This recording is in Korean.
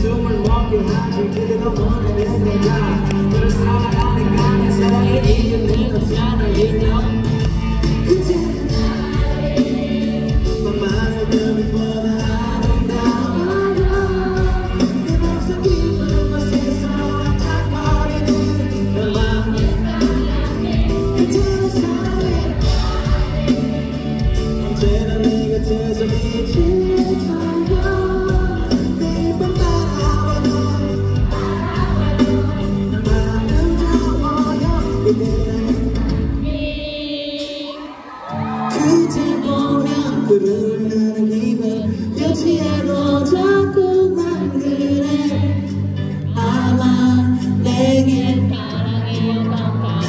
silver lock walking, have, you give it the money, then you die. There's not a lot of 그룹을 나는 기분 유치해도 자꾸만 그래 아마 내게 사랑이 온건가